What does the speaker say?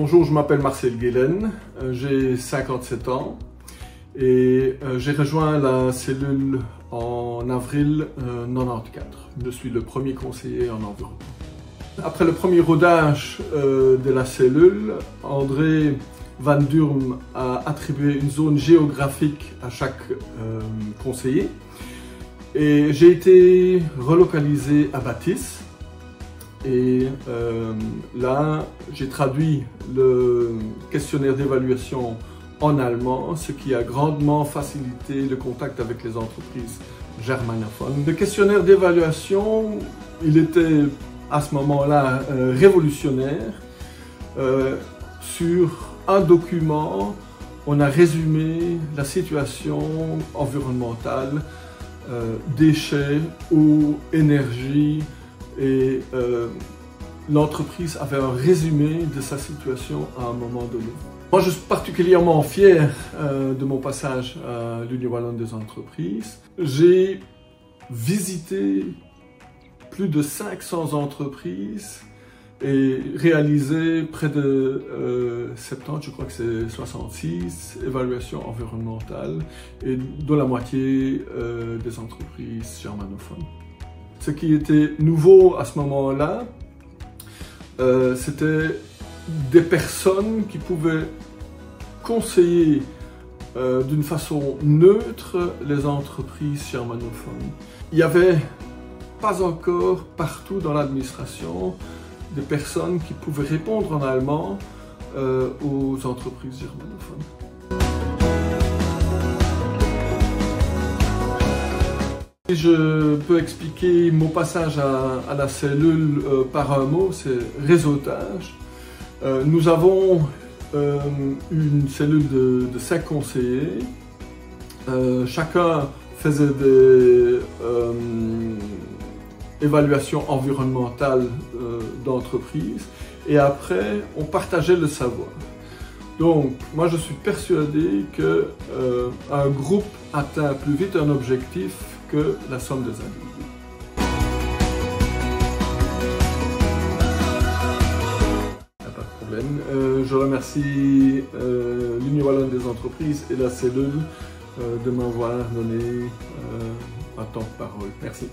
Bonjour, je m'appelle Marcel Guélen, euh, j'ai 57 ans et euh, j'ai rejoint la cellule en avril 1994. Euh, je suis le premier conseiller en environnement. Après le premier rodage de la cellule, André Van Durm a attribué une zone géographique à chaque conseiller et j'ai été relocalisé à Baptiste et euh, là, j'ai traduit le questionnaire d'évaluation en allemand, ce qui a grandement facilité le contact avec les entreprises germanophones. Le questionnaire d'évaluation, il était à ce moment-là euh, révolutionnaire. Euh, sur un document, on a résumé la situation environnementale, déchets, eau, énergie, et euh, l'entreprise avait un résumé de sa situation à un moment donné. Moi, je suis particulièrement fier euh, de mon passage à l'Union Wallonne des entreprises. J'ai visité plus de 500 entreprises et réalisé près de 70, euh, je crois que c'est 66 évaluations environnementales et de la moitié des entreprises germanophones. Ce qui était nouveau à ce moment-là, euh, c'était des personnes qui pouvaient conseiller euh, d'une façon neutre les entreprises germanophones. Il n'y avait pas encore partout dans l'administration des personnes qui pouvaient répondre en allemand euh, aux entreprises germanophones. Je peux expliquer mon passage à, la cellule euh, par un mot, c'est réseautage. Euh, nous avons euh, une cellule de, de cinq conseillers. chacun faisait des évaluations environnementales d'entreprise et après on partageait le savoir. Donc, moi je suis persuadé qu'un groupe atteint plus vite un objectif que la somme des individus. Pas de problème. Euh, je remercie euh, l'Union Wallonne des entreprises et la cellule euh, de m'avoir donné un temps de parole. Merci.